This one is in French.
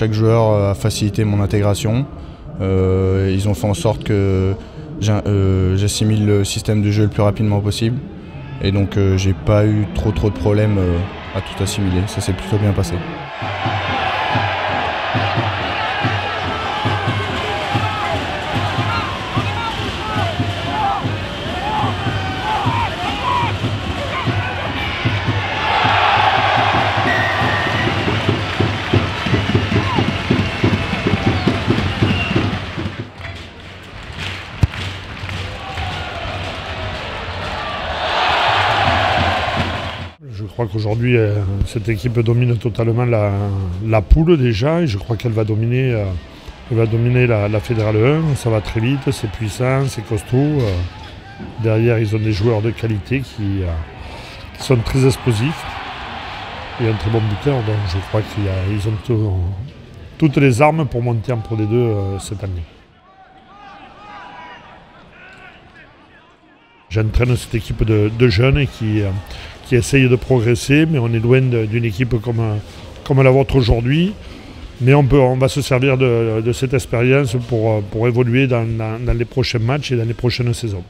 chaque joueur a facilité mon intégration. ils ont fait en sorte que j'assimile le système de jeu le plus rapidement possible. Et donc j'ai pas eu trop trop de problèmes à tout assimiler. Ça s'est plutôt bien passé. Crois qu'aujourd'hui, euh, cette équipe domine totalement la, poule déjà et je crois qu'elle va dominer, euh, va dominer la, Fédérale 1. Ça va très vite, c'est puissant, c'est costaud. Euh. Derrière, ils ont des joueurs de qualité qui, sont très explosifs et un très bon buteur. Donc je crois qu'ils ont toutes les armes pour monter en Pro D2 cette année. J'entraîne cette équipe de, jeunes qui, qui essaye de progresser, mais on est loin d'une équipe comme, comme la vôtre aujourd'hui. Mais on, va se servir de, cette expérience pour évoluer dans les prochains matchs et dans les prochaines saisons.